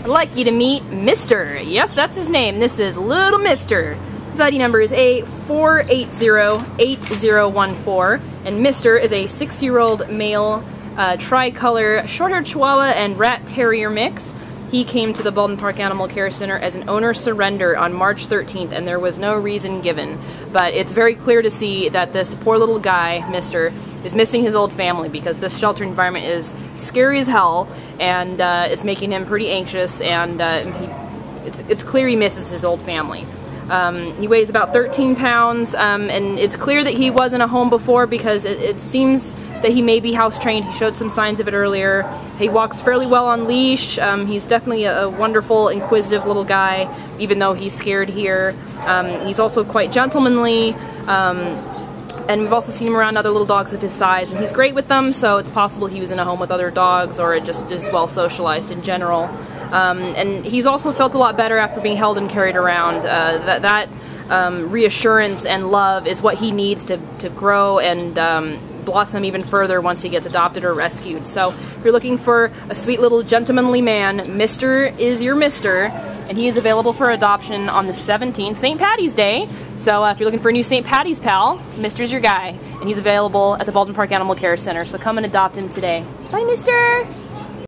I'd like you to meet Mr. Yes, that's his name. This is Little Mister. His ID number is A4808014, and Mr. is a six-year-old male uh, tricolor short-haired Chihuahua and Rat Terrier mix. He came to the Baldwin Park Animal Care Center as an owner surrender on March 13th, and there was no reason given. But it's very clear to see that this poor little guy, Mister, is missing his old family because this shelter environment is scary as hell, and uh, it's making him pretty anxious, and uh, he, it's, it's clear he misses his old family. Um, he weighs about 13 pounds, um, and it's clear that he wasn't a home before because it, it seems that he may be house trained. He showed some signs of it earlier. He walks fairly well on leash. Um, he's definitely a, a, wonderful, inquisitive little guy, even though he's scared here. Um, he's also quite gentlemanly. Um, and we've also seen him around other little dogs of his size, and he's great with them, so it's possible he was in a home with other dogs or just is well socialized in general. Um, and he's also felt a lot better after being held and carried around. Uh, that that um, reassurance and love is what he needs to, to grow and um, blossom even further once he gets adopted or rescued. So if you're looking for a sweet little gentlemanly man, Mr. is your Mr. And he is available for adoption on the 17th, St. Patty's Day. So uh, if you're looking for a new St. Patty's pal, Mr.'s your guy. And he's available at the Baldwin Park Animal Care Center. So come and adopt him today. Bye, Mister!